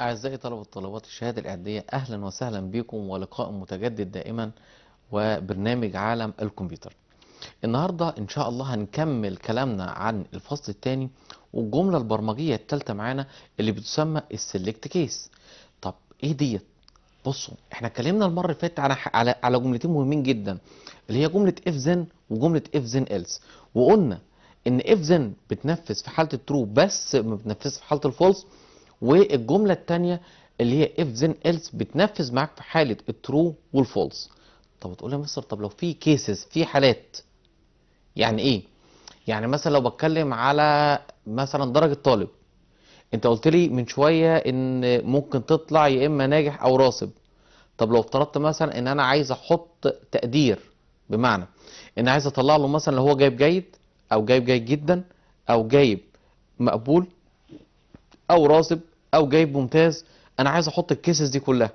أعزائي طلبة وطالبات الشهادة الإعدادية أهلا وسهلا بكم ولقاء متجدد دائما وبرنامج عالم الكمبيوتر. النهاردة إن شاء الله هنكمل كلامنا عن الفصل الثاني والجملة البرمجية الثالثة معانا اللي بتسمى ال select case طب إيه ديت؟ بصوا إحنا اتكلمنا المرة اللي فاتت على على على جملتين مهمين جدا اللي هي جملة if then وجملة if then else وقلنا إن if then بتنفذ في حالة ال true بس ما بتنفذش في حالة ال false والجملة التانية اللي هي if then else بتنفذ معاك في حالة ال true وال false طب تقول يا مستر طب لو في cases في حالات يعني إيه؟ يعني مثلا لو بتكلم على مثلا درجة طالب أنت قلت لي من شوية إن ممكن تطلع يا إما ناجح أو راسب طب لو افترضت مثلا إن أنا عايز أحط تقدير بمعنى إن عايز أطلع له مثلا لو هو جايب جيد أو جايب جيد جدا أو جايب مقبول أو راسب أو جايب ممتاز أنا عايز أحط ال cases دي كلها.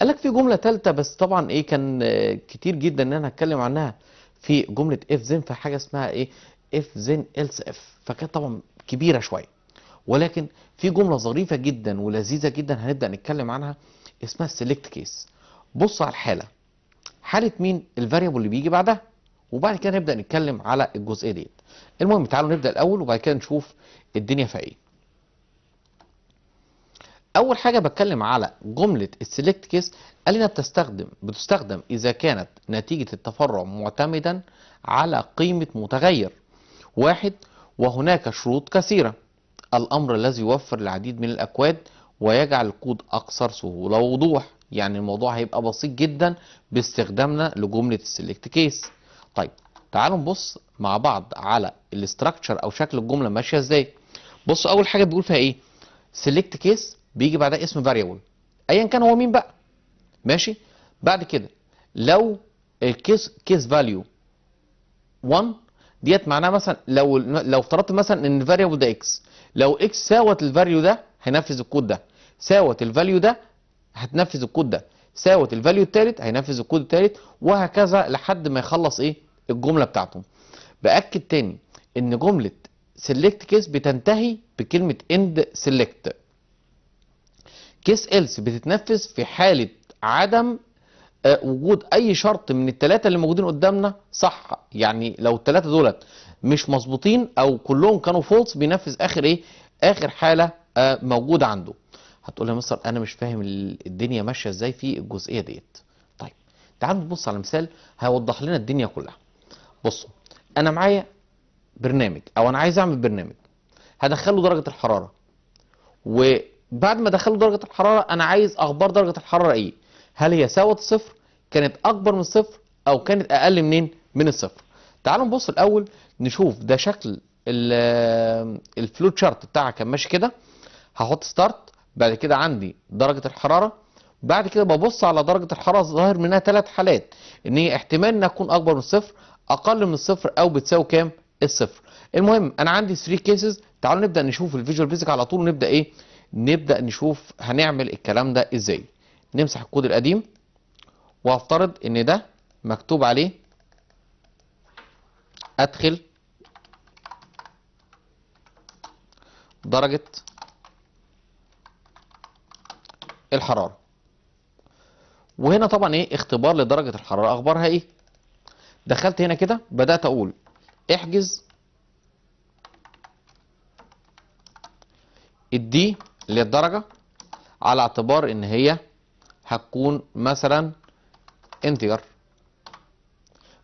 قال لك في جملة ثالثه بس طبعا إيه كان كتير جدا إن أنا هتكلم عنها. في جملة if then في حاجة اسمها إيه؟ if then else if فكانت طبعا كبيرة شوية. ولكن في جملة ظريفة جدا ولذيذة جدا هنبدأ نتكلم عنها اسمها ال select case بص على الحالة. حالة مين؟ ال variable اللي بيجي بعدها. وبعد كده نبدأ نتكلم على الجزئية ديت. المهم تعالوا نبدأ الأول وبعد كده نشوف الدنيا فيها إيه. أول حاجة بتكلم على جملة ال select case قال لنا بتستخدم بتستخدم إذا كانت نتيجة التفرع معتمدا على قيمة متغير. واحد وهناك شروط كثيرة. الأمر الذي يوفر العديد من الأكواد ويجعل الكود أكثر سهولة ووضوح. يعني الموضوع هيبقى بسيط جدا باستخدامنا لجملة ال select case طيب تعالوا نبص مع بعض على ال structure أو شكل الجملة ماشية إزاي. بص أول حاجة بيقول فيها إيه؟ select case بيجي بعدها اسم variable ايا كان هو مين بقى؟ ماشي؟ بعد كده لو ال case case value 1 ديت معناها مثلا لو لو افترضت مثلا إن ال variable ده إكس لو إكس ساوت ال value ده هينفذ الكود ده. ساوت ال value ده هتنفذ الكود ده. ساوت الفاليو الثالث هينفذ الكود الثالث وهكذا لحد ما يخلص إيه؟ الجملة بتاعته. بأكد تاني إن جملة select case بتنتهي بكلمة end select case else بتتنفذ في حالة عدم آه، وجود أي شرط من الثلاثة اللي موجودين قدامنا صح. يعني لو الثلاثة دولت مش مظبوطين أو كلهم كانوا false بينفذ آخر إيه؟ آخر حالة آه، موجودة عنده. هتقول يا مستر أنا مش فاهم ال- الدنيا ماشية إزاي في الجزئية ديت. طيب تعالوا نبص على مثال هيوضح لنا الدنيا كلها. بصوا أنا معايا برنامج أو أنا عايز أعمل برنامج. هدخله درجة الحرارة. وبعد ما ادخله درجة الحرارة أنا عايز أخبار درجة الحرارة إيه؟ هل هي ساوت الصفر؟ كانت أكبر من الصفر؟ أو كانت أقل منين؟ من الصفر. تعالوا نبص الأول نشوف ده شكل ال- ال flow chart بتاعها كان ماشي كده. هحط start بعد كده عندي درجة الحرارة. بعد كده ببص على درجة الحرارة ظاهر منها ثلاث حالات. إن هي احتمال انها تكون أكبر من الصفر أقل من الصفر أو بتساوي كام؟ الصفر. المهم أنا عندي 3 cases تعالوا نبدأ نشوف ال Visual Basic على طول ونبدأ إيه؟ نبدأ نشوف هنعمل الكلام ده إزاي. نمسح الكود القديم وافترض إن ده مكتوب عليه أدخل درجة الحرارة. وهنا طبعا إيه؟ اختبار لدرجة الحرارة. أخبارها إيه؟ دخلت هنا كده بدأت أقول احجز الدي اللي هي الدرجه على اعتبار إن هي هتكون مثلا integer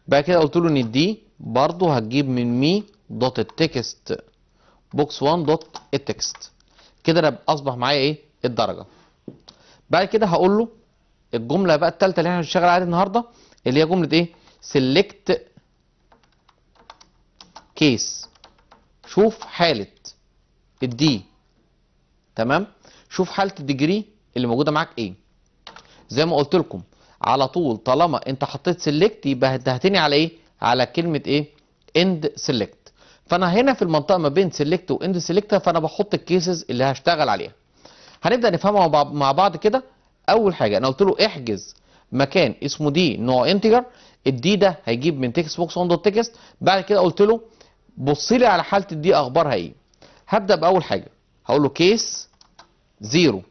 بعد كده قلت له إن ال D برضه هتجيب من me dot ال text box 1 dot ال text كده أنا أصبح معايا إيه؟ الدرجة. بعد كده هقول له الجملة بقى الثالثه اللي إحنا هنشتغل عليها النهارده اللي هي جملة إيه؟ select case شوف حالة ال D تمام؟ شوف حالة ال degree اللي موجودة معاك إيه. زي ما قلت لكم على طول طالما انت حطيت select يبقى هتنتهي على إيه؟ على كلمة إيه؟ end select فانا هنا في المنطقة ما بين select و end select فانا بحط ال cases اللي هشتغل عليها. هنبدأ نفهمها مع بعض- مع بعض كده. أول حاجة أنا قلت له احجز مكان اسمه D نوع integer ال D ده هيجيب من text box one dot text بعد كده قلت له بص لي على حالة ال D أخبارها إيه. هبدأ بأول حاجة. هقول له case zero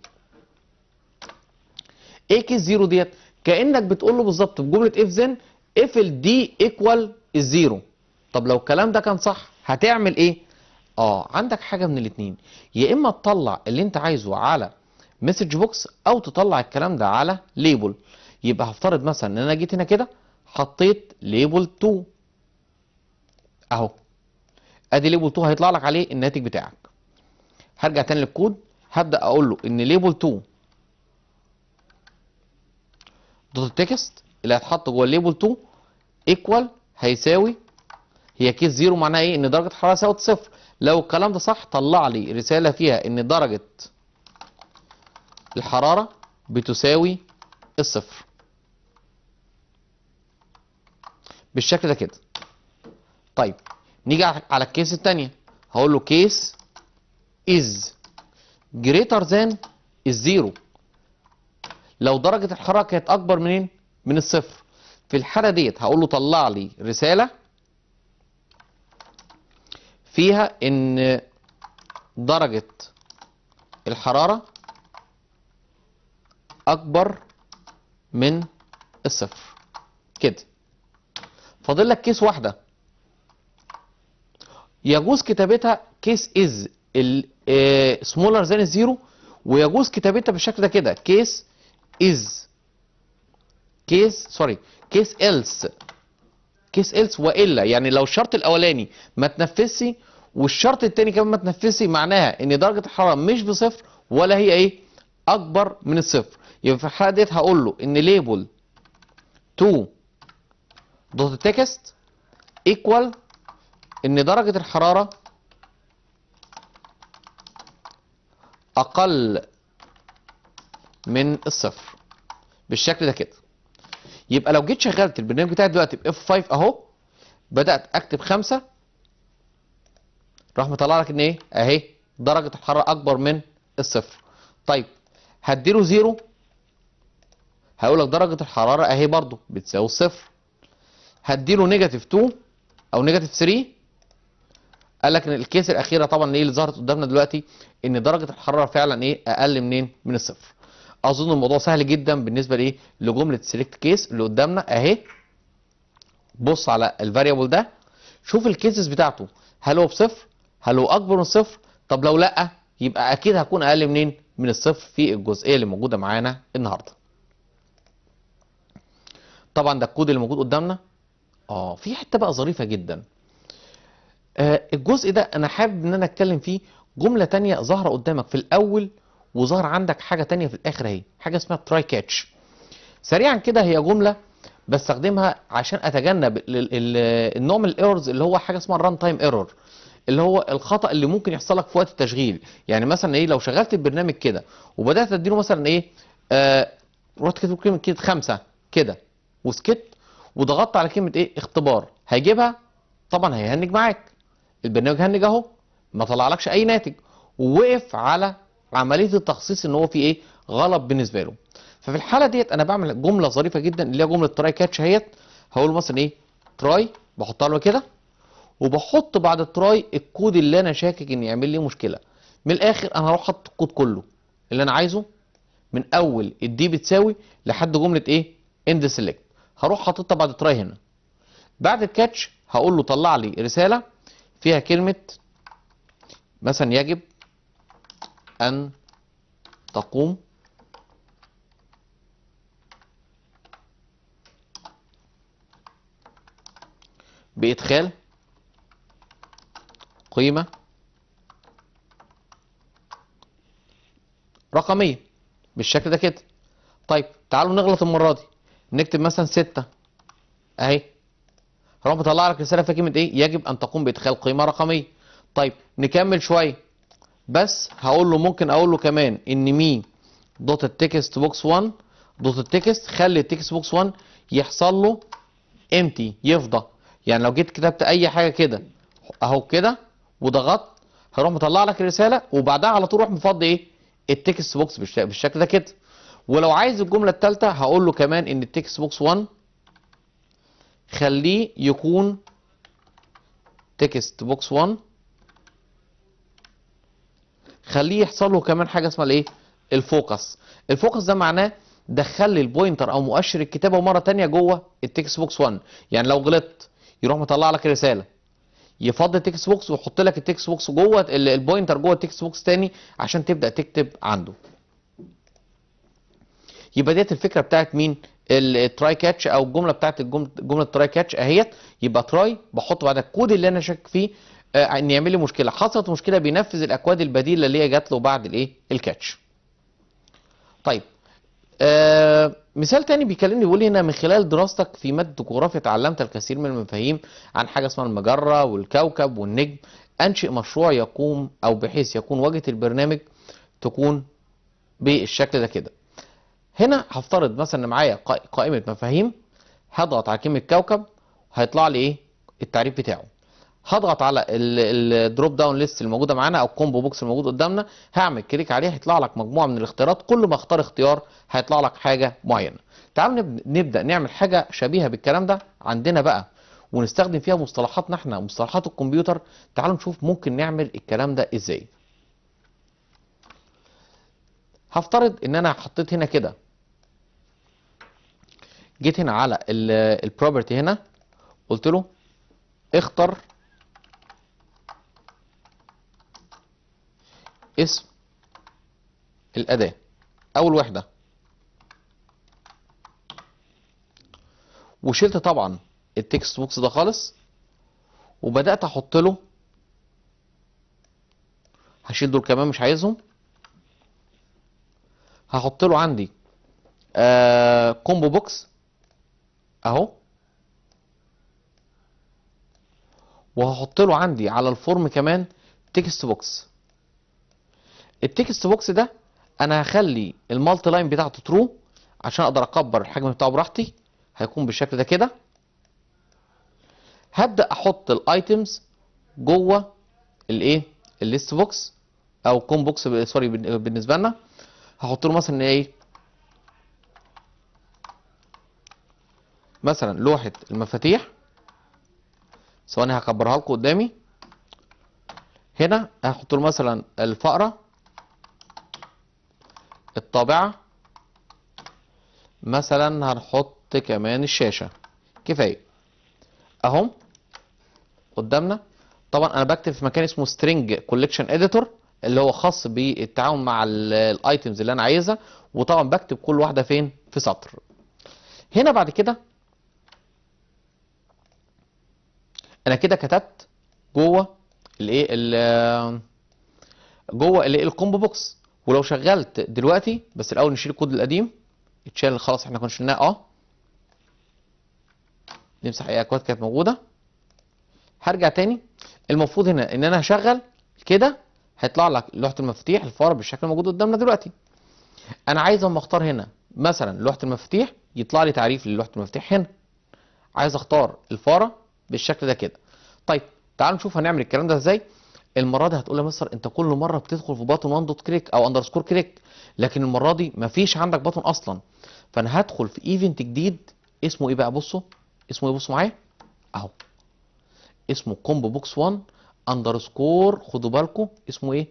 إيه case zero ديت؟ كأنك بتقول له بالظبط بجمله if then if ال D equal ال zero طب لو الكلام ده كان صح هتعمل إيه؟ آه عندك حاجة من الاثنين يا إما تطلع اللي أنت عايزه على message box أو تطلع الكلام ده على label يبقى هفترض مثلا إن أنا جيت هنا كده حطيت label 2 أهو. أدي label 2 هيطلع لك عليه الناتج بتاعك. هرجع تاني للكود هبدأ أقول له إن label 2 dot ال text اللي هيتحط جوه ال label 2 equal هيساوي هي case zero معناها إيه؟ إن درجة الحراره ساوت صفر. لو الكلام ده صح طلع لي رسالة فيها إن درجة الحرارة بتساوي الصفر. بالشكل ده كده. طيب نيجي على ال case الثانية هقول له case is greater than ال zero لو درجة الحرارة كانت أكبر منين؟ من الصفر. في الحالة ديت هقول له طلع لي رسالة فيها إن درجة الحرارة أكبر من الصفر. كده. فاضل لك case واحدة. يجوز كتابتها case is smaller than ال zero ويجوز كتابتها بالشكل ده كده. case is case sorry case else. case else وإلا. يعني لو الشرط الأولاني ما تنفذش والشرط الثاني كمان ما تنفذش معناها إن درجة الحرارة مش بصفر ولا هي إيه؟ أكبر من الصفر. يبقى في الحالة ديت هقول له إن label two dot text equal إن درجة الحرارة أقل من الصفر. بالشكل ده كده. يبقى لو جيت شغلت البرنامج بتاعي دلوقتي ب F5 أهو بدأت أكتب خمسة راح مطلع لك إن إيه؟ أهي درجة الحرارة أكبر من الصفر. طيب هديله zero هيقول لك درجة الحرارة أهي برضو بتساوي الصفر هديله negative 2 أو negative 3 قال لك إن ال case الأخيرة طبعا إيه اللي ظهرت قدامنا دلوقتي إن درجة الحرارة فعلا إيه؟ أقل منين؟ من الصفر. أظن الموضوع سهل جدا بالنسبة لإيه؟ لجملة select case اللي قدامنا أهي. بص على ال variable ده. شوف ال cases بتاعته. هل هو بصفر؟ هل هو أكبر من الصفر؟ طب لو لأ يبقى أكيد هكون أقل منين؟ من الصفر في الجزئية اللي موجودة معانا النهارده. طبعا ده الكود اللي موجود قدامنا. آه في حتة بقى ظريفة جدا. الجزء ده أنا حابب إن أنا أتكلم فيه جملة تانية ظاهرة قدامك في الأول وظهر عندك حاجة تانية في الآخر أهي حاجة اسمها try catch سريعا كده هي جملة بستخدمها عشان أتجنب ال- ال- النوع من ال errors اللي هو حاجة اسمها ال run time error اللي هو الخطأ اللي ممكن يحصل لك في وقت التشغيل. يعني مثلا إيه لو شغلت البرنامج كده وبدأت أديله مثلا إيه آه رحت كاتب كلمة كده خمسة كده وسكت وضغطت على كلمة إيه اختبار هيجيبها؟ طبعا هيهنج معاك. البرنامج هنج اهو ما طلعلكش اي ناتج ووقف على عملية التخصيص ان هو في إيه غلط بالنسبة له. ففي الحالة ديت أنا بعمل جملة ظريفة جدا اللي هي جملة try catch اهيت. هقول مثلا إيه try بحطها له كده وبحط بعد ال try الكود اللي أنا شاكك ان يعمل لي مشكلة. من الآخر أنا هروح أحط الكود كله اللي أنا عايزه من اول ال D بتساوي لحد جملة إيه end select هروح حاططها بعد ال try هنا. بعد ال catch هقول له طلع لي رسالة فيها كلمة مثلا يجب أن تقوم بإدخال قيمة رقمية بالشكل ده كده. طيب تعالوا نغلط المرة دي. نكتب مثلا ستة. أهي. هروح مطلع لك رسالة فيها كلمة إيه؟ يجب أن تقوم بإدخال قيمة رقمية. طيب نكمل شوية. بس هقول له ممكن أقول له كمان إن me dot ال text box 1 dot ال text خلي ال text box 1 يحصل له امتي يفضى. يعني لو جيت كتبت أي حاجة كده أهو كده وضغطت هروح مطلع لك الرسالة وبعدها على طول روح مفضي إيه؟ ال text box بالش- بالشكل ده كده. ولو عايز الجملة الثالثه هقول له كمان إن ال text box 1 خليه يكون text box 1 خليه يحصل له كمان حاجة اسمها الايه؟ ال focus. ال focus ده معناه دخل لي ال pointer أو مؤشر الكتابة مره تانية جوه ال text box 1 يعني لو غلطت يروح مطلع لك رساله يفضي ال text box ويحط لك ال text box جوه ال- ال pointer جوه ال text box تاني عشان تبدأ تكتب عنده. يبقى ديت الفكرة بتاعت مين؟ ال try catch أو الجملة بتاعت جملة try catch أهيت يبقى try بحط بعد الكود اللي أنا شاك فيه آه، إن يعمل لي مشكلة. حصلت مشكلة بينفذ الأكواد البديلة اللي هي جات له بعد الإيه؟ ال catch. طيب آه مثال تاني بيكلمني بيقول لي هنا من خلال دراستك في مادة الجغرافيا تعلمت الكثير من المفاهيم عن حاجة اسمها المجرة والكوكب والنجم. أنشئ مشروع يقوم أو بحيث يكون واجهة البرنامج تكون بالشكل ده كده. هنا هفترض مثلا إن معايا قا- قائمة مفاهيم هضغط على كلمة كوكب هيطلع لي إيه؟ التعريف بتاعه. هضغط على ال drop down list الموجودة معانا أو ال combo box الموجود قدامنا هعمل click عليه هيطلع لك مجموعة من الاختيارات. كل ما أختار اختيار هيطلع لك حاجة معينة. تعالوا نب- نبدأ نعمل حاجة شبيهة بالكلام ده عندنا بقى ونستخدم فيها مصطلحاتنا إحنا مصطلحات الكمبيوتر. تعالوا نشوف ممكن نعمل الكلام ده إزاي. هفترض إن أنا حطيت هنا كده جيت هنا على ال property هنا قلت له اختر اسم الأداة. أول وحدة. وشلت طبعا ال text box ده خالص وبدأت أحط له هشيل دول كمان مش عايزهم. هحط له عندي آه combo box أهو. وهحط له عندي على ال form كمان text box ال text box ده أنا هخلي ال multiline بتاعته true عشان أقدر أكبر الحجم بتاعه براحتي. هيكون بالشكل ده كده. هبدأ أحط ال items جوه الايه ال list box أو combo box sorry بالنسبة لنا. هحط له مثلا إيه؟ مثلا لوحة المفاتيح ثواني هكبرها لكم قدامي. هنا هحط له مثلا الفأرة الطابعة مثلا هنحط كمان الشاشة. كفاية. أهو. قدامنا. طبعا أنا بكتب في مكان اسمه string collection editor اللي هو خاص بالتعامل مع الايتمز اللي أنا عايزها وطبعا بكتب كل واحدة فين؟ في سطر. هنا بعد كده أنا كده كتبت جوه الإيه ال- جوه الإيه ال combo box. ولو شغلت دلوقتي بس الأول نشيل الكود القديم اتشال خلاص إحنا كنا شلناه. آه. نمسح أي أكواد كانت موجودة. هرجع تاني. المفروض هنا إن أنا هشغل كده هيطلع لك لوحة المفاتيح الفاره بالشكل الموجود قدامنا دلوقتي. أنا عايز أما أختار هنا مثلا لوحة المفاتيح يطلع لي تعريف للوحة المفاتيح هنا. عايز أختار الفارة بالشكل ده كده. طيب تعالوا نشوف هنعمل الكلام ده إزاي. المرة دي هتقول يا مستر انت كل مرة بتدخل في button 1 dot click أو underscore click لكن المرة دي مفيش عندك button أصلا. فأنا هدخل في event جديد اسمه إيه بقى؟ بصوا اسمه إيه؟ بصوا معايا. أهو. اسمه combo box 1 underscore خدوا بالكم اسمه إيه؟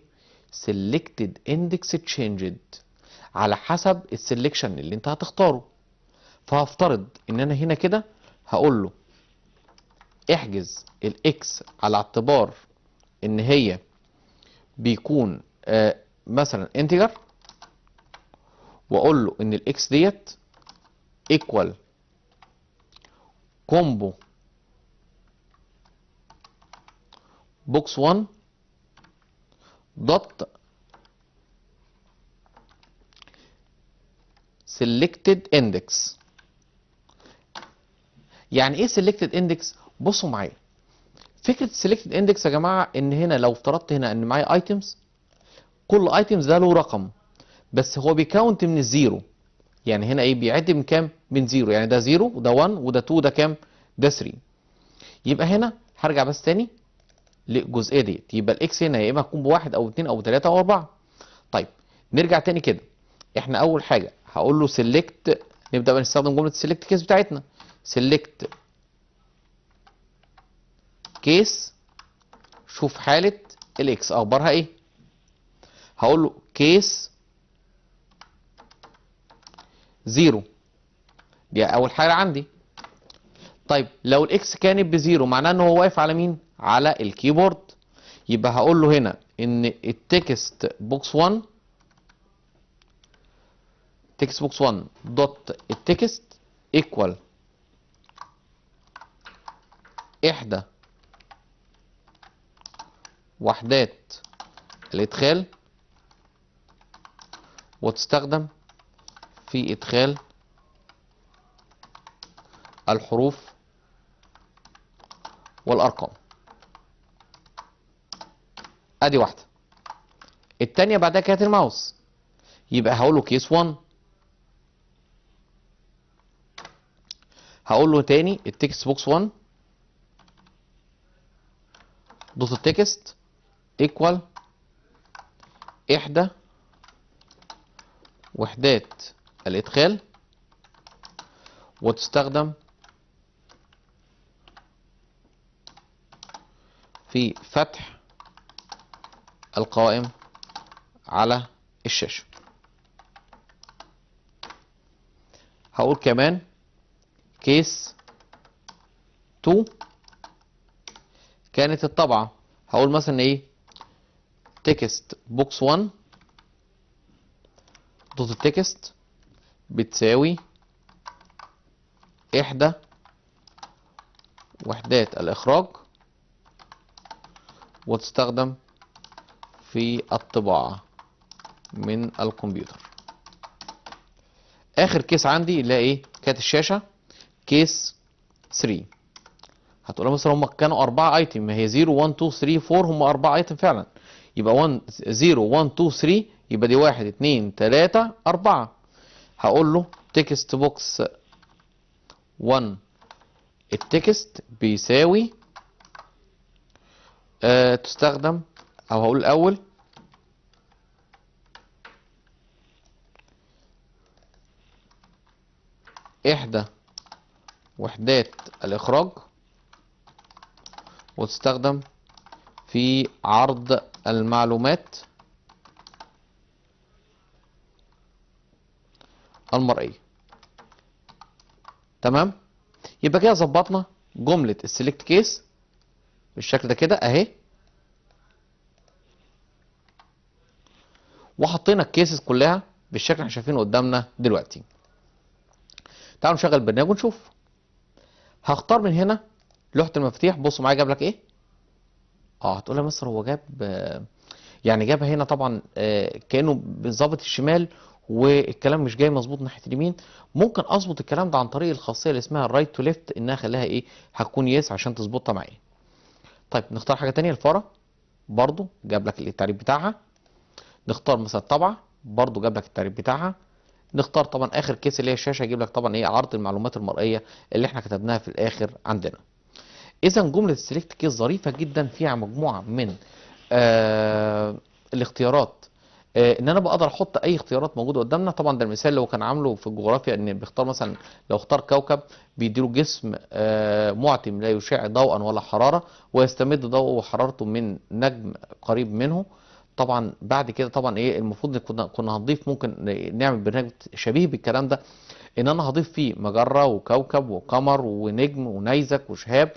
selected index changed على حسب ال selection اللي انت هتختاره. فهفترض إن أنا هنا كده هقول له احجز ال X على اعتبار إن هي بيكون آه مثلا integer واقول له ان ال X ديت equal combo box 1 dot selected index. يعني إيه selected index بصوا معايا. فكرة selected index يا جماعة إن هنا لو افترضت هنا إن معايا items كل item ده له رقم بس هو بي count من ال zero يعني هنا إيه؟ بيعد من كام؟ من zero يعني ده zero وده 1 وده 2 ده كام؟ ده 3 يبقى هنا هرجع بس تاني للجزئيه ديت. يبقى ال X هنا يا إما هتكون بواحد أو اتنين أو تلاتة أو أربعة. طيب نرجع تاني كده. إحنا أول حاجة هقول له select نبدأ بقى نستخدم جملة ال select case بتاعتنا. select case شوف حالة ال X أخبارها إيه؟ هقول له case zero. دي أول حاجة عندي. طيب لو ال X كانت ب zero معناه إن هو واقف على مين؟ على ال keyboard. يبقى هقول له هنا إن ال text box 1 text box 1 dot ال text equal إحدى. وحدات الإدخال وتستخدم في إدخال الحروف والأرقام. أدي واحدة. التانية بعدها كانت الماوس. يبقى هقول له كيس 1 هقول له تاني ال text box 1 dot ال text. equal إحدى وحدات الإدخال وتستخدم في فتح القائم على الشاشة. هقول كمان case 2 كانت الطابعة. هقول مثلا إيه؟ text box 1 dot ال text بتساوي إحدى وحدات الإخراج وتستخدم في الطباعة من الكمبيوتر آخر case عندي اللي إيه؟ كانت الشاشة. case 3 هتقول مثلا هم كانوا أربعة item ما هي 0 1 2 3 4 هم أربعة item فعلا. يبقى 1 0 1 2 3 يبقى دي 1 2 3 4 هقول له text box 1 ال text بيساوي آه تستخدم أو هقول الأول. إحدى وحدات الإخراج وتستخدم في عرض المعلومات المرئية. تمام؟ يبقى كده ظبطنا جملة ال select case بالشكل ده كده أهي. وحطينا ال cases كلها بالشكل اللي إحنا شايفينه قدامنا دلوقتي. تعالوا نشغل البرنامج ونشوف. هختار من هنا لوحة المفاتيح. بصوا معايا جاب لك إيه؟ آه هتقول يا مستر هو جاب يعني جابها هنا طبعا آه، كأنه ظابط الشمال والكلام مش جاي مظبوط ناحية اليمين. ممكن أظبط الكلام ده عن طريق الخاصية اللي اسمها ال right to left إنها اخليها إيه هتكون yes عشان تظبطها معايا. طيب نختار حاجة تانية الفارة برضو جاب لك التعريف بتاعها. نختار مثلا الطابعة برضو جاب لك التعريف بتاعها. نختار طبعا آخر case اللي هي الشاشة يجيب لك طبعا إيه عرض المعلومات المرئية اللي إحنا كتبناها في الآخر عندنا. اذا جملة ال select case ظريفة جدا فيها مجموعة من آه الاختيارات. آه إن أنا بقدر أحط أي اختيارات موجودة قدامنا. طبعا ده المثال اللي هو كان عامله في الجغرافيا إن بيختار مثلا لو اختار كوكب بيديله جسم آه معتم لا يشع ضوءا ولا حرارة ويستمد ضوءه وحرارته من نجم قريب منه. طبعا بعد كده طبعا إيه المفروض كنا كنا هنضيف ممكن نعمل برنامج شبيه بالكلام ده إن أنا هضيف فيه مجرة وكوكب وقمر ونجم ونيزك وشهاب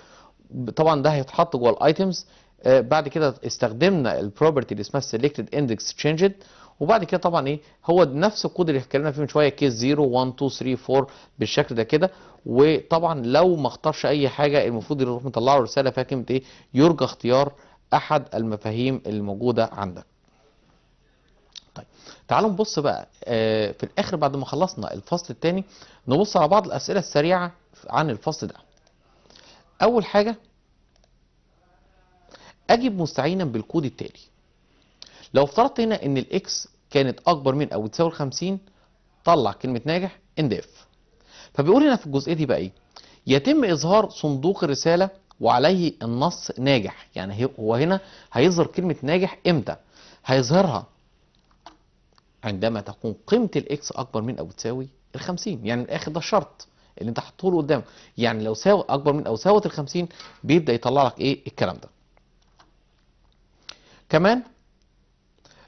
طبعا ده هيتحط جوه ال items آه، بعد كده استخدمنا ال property اللي اسمها selected index changed وبعد كده طبعا إيه هو نفس الكود اللي اتكلمنا فيه من شوية case 0 1 2 3 4 بالشكل ده كده. وطبعا لو ما اختارش أي حاجة المفروض يروح مطلع له رسالة فيها كلمة إيه يرجى اختيار أحد المفاهيم الموجودة عندك. طيب تعالوا نبص بقى آه، في الآخر بعد ما خلصنا الفصل الثاني نبص على بعض الأسئلة السريعة عن الفصل ده. أول حاجة أجب مستعينا بالكود التالي. لو افترضت هنا إن ال x كانت أكبر من أو تساوي 50 طلع كلمة ناجح end if فبيقول هنا في الجزئية دي بقى إيه؟ يتم إظهار صندوق الرسالة وعليه النص ناجح. يعني هو هنا هيظهر كلمة ناجح إمتى؟ هيظهرها عندما تكون قيمة ال x أكبر من أو تساوي ال 50 يعني الآخر ده الشرط اللي انت حاطه له قدامك. يعني لو ساوي اكبر من أو ساوت ال 50 بيبدأ يطلع لك إيه الكلام ده. كمان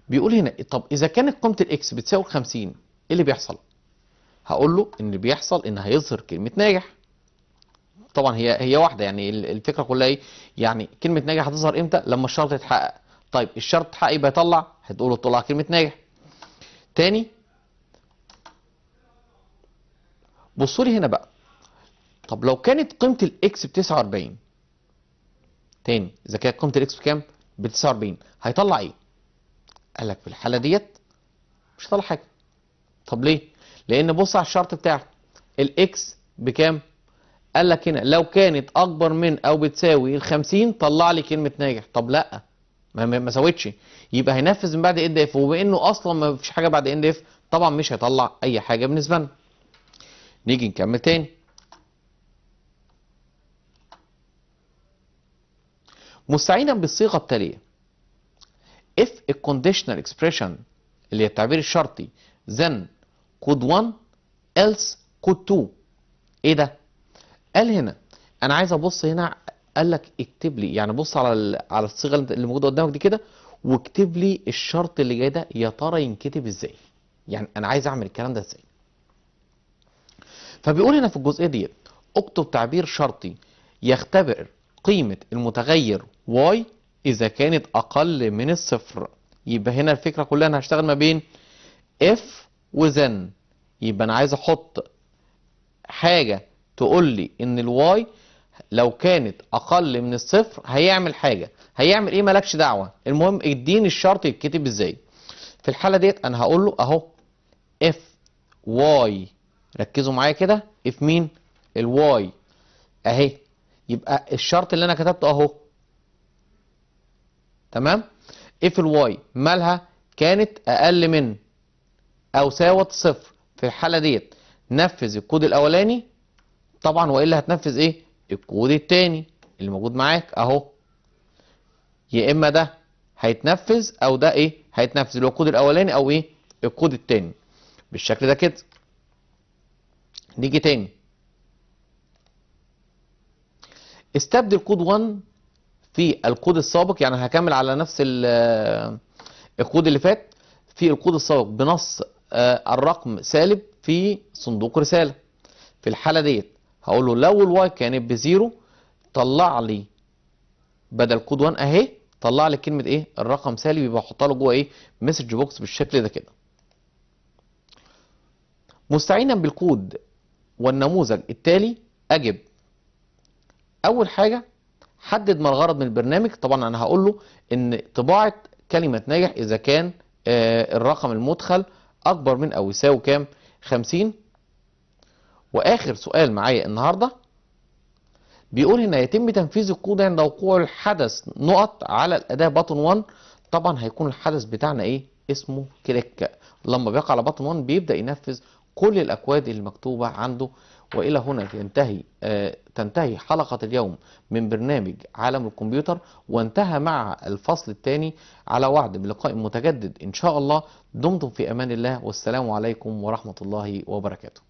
بيقول هنا طب إذا كانت قيمة ال x بتساوي 50 إيه اللي بيحصل؟ هقول له إن بيحصل إن هيظهر كلمة ناجح. طبعا هي هي واحدة يعني ال- الفكرة كلها إيه؟ يعني كلمة ناجح هتظهر إمتى؟ لما الشرط يتحقق. طيب الشرط اتحقق يبقى يطلع هتقول له طلع كلمة ناجح. تاني بصوا لي هنا بقى. طب لو كانت قيمة ال x ب 49 تاني إذا كانت قيمة ال x بكام؟ ب 49 هيطلع إيه؟ قال لك في الحالة ديت مش هيطلع حاجة. طب ليه؟ لأن بص على الشرط بتاعك ال x بكام؟ قال لك هنا لو كانت أكبر من أو بتساوي ال 50 طلع لي كلمة ناجح. طب لأ ما ما ساوتش يبقى هينفذ من بعد end if. وبما إنه أصلا ما فيش حاجة بعد end if طبعا مش هيطلع أي حاجة بالنسبة لنا. نيجي نكمل تاني. مستعينا بالصيغة التالية. If a conditional expression اللي هي التعبير الشرطي then code 1 else code 2 إيه ده؟ قال هنا أنا عايز أبص هنا قال لك اكتب لي يعني بص على على الصيغة اللي موجودة قدامك دي كده واكتب لي الشرط اللي جاي ده يا ترى ينكتب إزاي؟ يعني أنا عايز أعمل الكلام ده إزاي؟ فبيقول هنا في الجزئية ديت أكتب تعبير شرطي يختبر قيمة المتغير y إذا كانت أقل من الصفر. يبقى هنا الفكرة كلها أنا هشتغل ما بين if وthen يبقى أنا عايز أحط حاجة تقول لي إن ال y لو كانت أقل من الصفر هيعمل حاجة. هيعمل إيه؟ مالكش دعوة. المهم اديني الشرط يتكتب إزاي. في الحالة ديت أنا هقول له أهو if y ركزوا معايا كده. if مين ال y اهي. يبقى الشرط اللي أنا كتبته أهو. تمام؟ if ال y مالها كانت أقل من أو ساوت صفر في الحالة ديت. نفذ الكود الأولاني. طبعا والا هتنفذ إيه؟ الكود التاني اللي موجود معاك أهو. يا إما ده هيتنفذ أو ده إيه؟ هيتنفذ. اللي هو الكود الأولاني أو إيه؟ الكود التاني. بالشكل ده كده. نيجي تاني. استبدل كود 1 في الكود السابق يعني هكمل على نفس ال- الكود اللي فات في الكود السابق بنص آه، الرقم سالب في صندوق رسالة. في الحالة ديت هقول له لو ال y كانت بزيرو طلع لي بدل كود 1 أهي طلع لي كلمة إيه؟ الرقم سالب يبقى أحطها له جوه إيه؟ message box بالشكل ده كده. مستعينا بالكود والنموذج التالي أجب. أول حاجة حدد ما الغرض من البرنامج. طبعا أنا هقول له إن طباعة كلمة ناجح إذا كان آه، الرقم المدخل أكبر من أو يساوي كام؟ 50 وآخر سؤال معايا النهارده بيقول هنا يتم تنفيذ الكود عند وقوع الحدث نقط على الأداة باتون 1 طبعا هيكون الحدث بتاعنا إيه؟ اسمه كليك. لما بيقع على باتون 1 بيبدأ ينفذ كل الأكواد اللي مكتوبه عنده وإلى هنا تنتهي آه تنتهي حلقة اليوم من برنامج عالم الكمبيوتر وانتهى مع الفصل الثاني على وعد بلقاء متجدد إن شاء الله. دمتم في أمان الله والسلام عليكم ورحمة الله وبركاته.